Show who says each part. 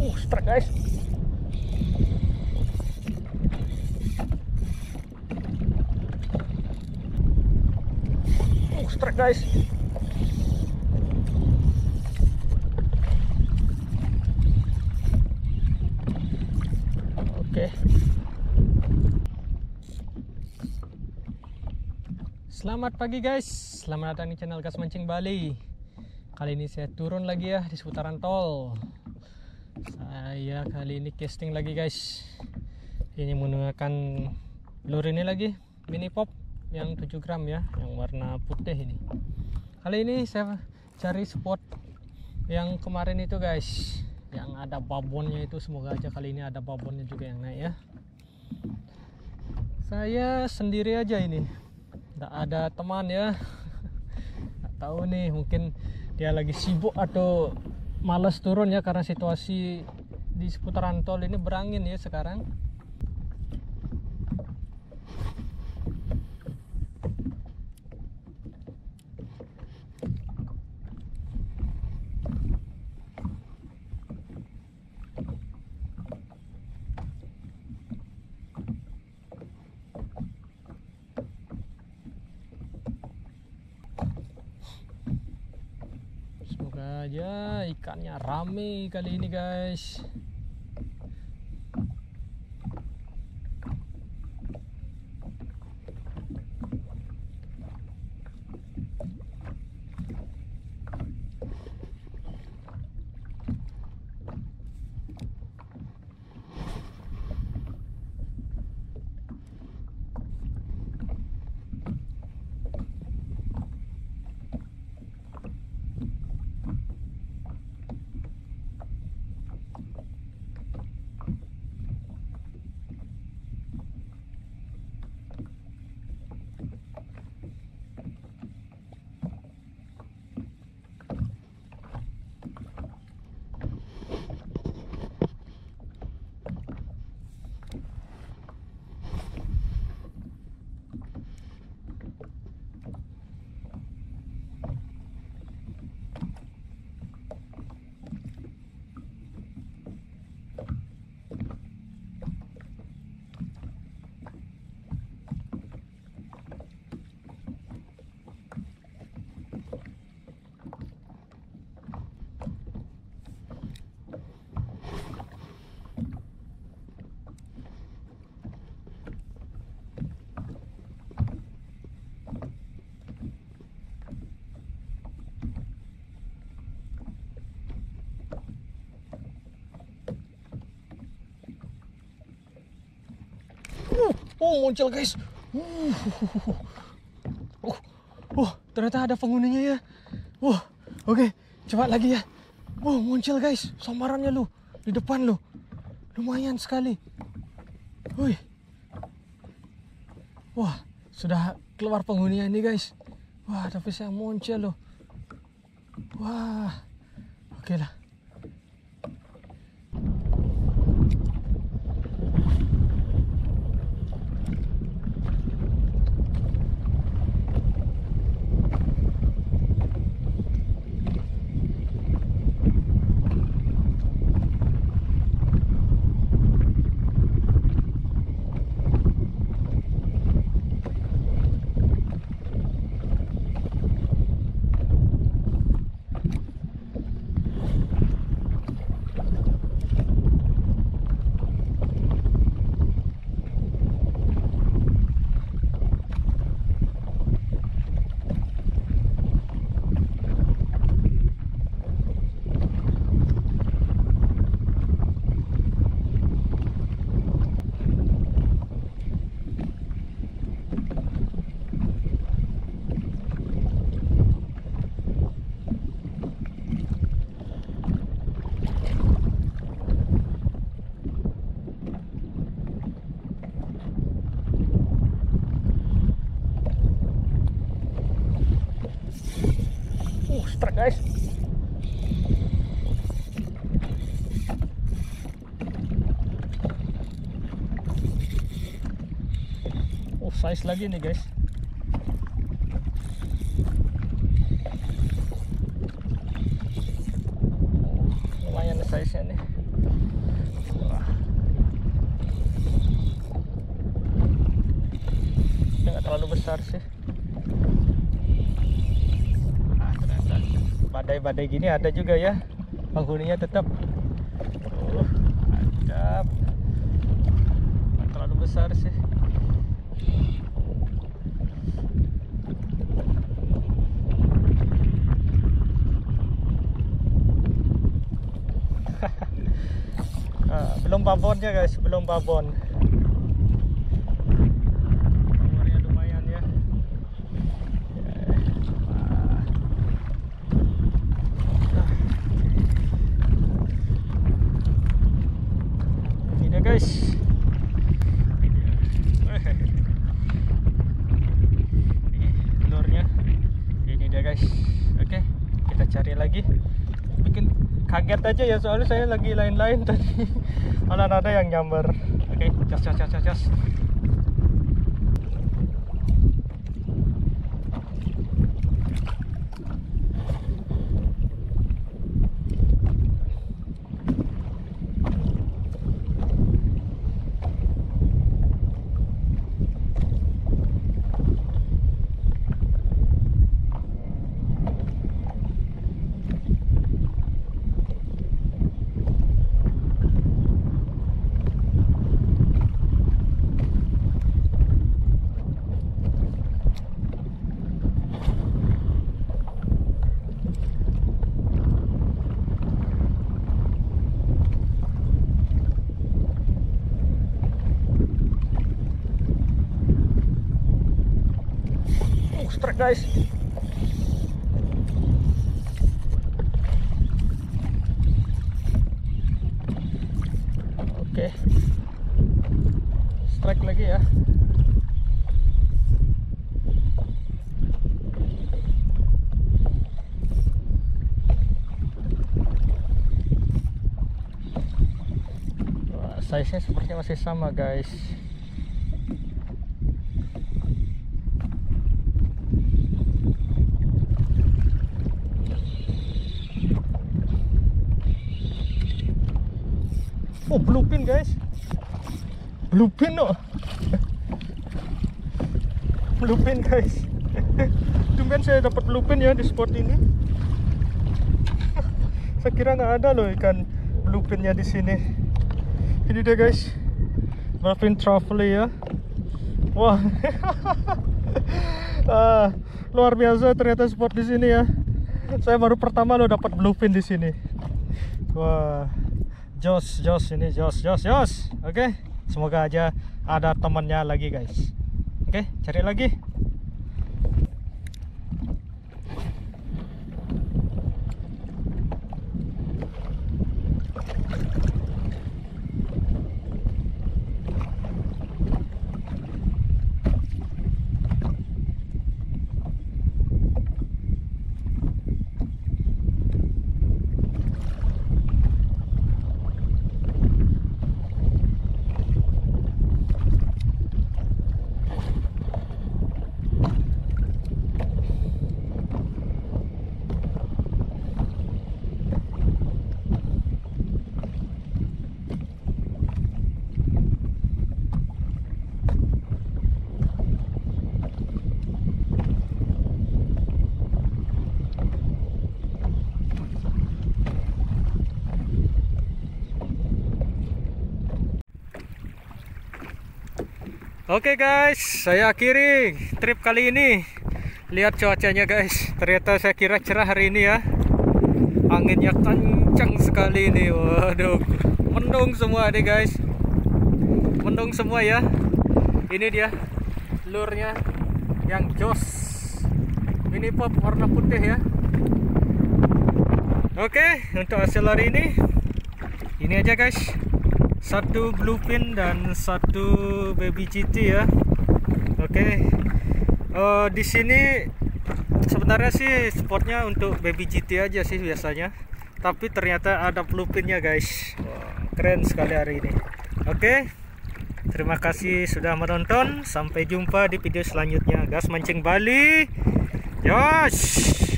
Speaker 1: Uh, strike guys. Uh, strike guys. Oke. Selamat pagi guys. Selamat datang di channel Gas Mancing Bali. Kali ini saya turun lagi ya di seputaran tol. Saya kali ini casting lagi guys. Ini menggunakan lure ini lagi mini pop yang 7 gram ya, yang warna putih ini. Kali ini saya cari spot yang kemarin itu guys, yang ada babonnya itu semoga aja kali ini ada babonnya juga yang naik ya. Saya sendiri aja ini. Tidak ada teman ya. Nggak tahu nih mungkin dia lagi sibuk atau males turun ya karena situasi di seputaran tol ini berangin ya sekarang. Aja ikannya rame kali ini guys. Oh muncul guys. Uh, uh, uh, ternyata ada penghuninya ya. Wah, oke, cepat lagi ya. Wah, muncul guys, samarannya lu di depan lu. Lumayan sekali. Wih. Wah, sudah keluar penghuninya ini guys. Wah, tapi saya muncul loh. Wah, oke lah. Uh, strike guys. Oh, size lagi nih guys. Oh, lumayan size-nya nih. besar sih ah, ternyata badai-badai gini ada juga ya. Penghuninya tetap. Uh, mantap. Terlalu besar sih. Ah, belum babonnya guys. Belum babon umurnya lumayan ya ini dia guys ini lurnya ini dia guys oke kita cari lagi bikin kaget aja ya soalnya saya lagi lain-lain tadi. Ada yang nyamber oke cas cas cas cas cas Strike guys. Oke. Strike lagi ya. Wah, size-nya sepertinya masih sama guys. Oh, bluepin guys. Bluepin oh. bluepin guys. Tumben saya dapat bluepin ya di spot ini. saya kira nggak ada loh ikan bluepinnya di sini. Ini dia guys. Bluepin truffle ya. Wah. ah, luar biasa ternyata spot di sini ya. Saya baru pertama loh dapat bluepin di sini. Wah. Jos, Jos ini Jos, Jos, Jos. Oke, semoga aja ada temannya lagi guys. Oke, cari lagi. Oke guys, saya akhiri trip kali ini. Lihat cuacanya guys, ternyata saya kira cerah hari ini ya. Anginnya kencang sekali ini. Waduh, mendung semua nih guys. Mendung semua ya. Ini dia lurnya yang jos. Mini pop warna putih ya. Oke, untuk hasil hari ini ini aja guys satu bluefin dan satu baby GT ya. Oke. Okay. uh, di sini sebenarnya sih spotnya untuk baby GT aja sih biasanya. Tapi ternyata ada bluefinnya guys. Wow, keren sekali hari ini. Oke. Okay. terima kasih sudah menonton. Sampai jumpa di video selanjutnya. Gas mancing Bali. Josh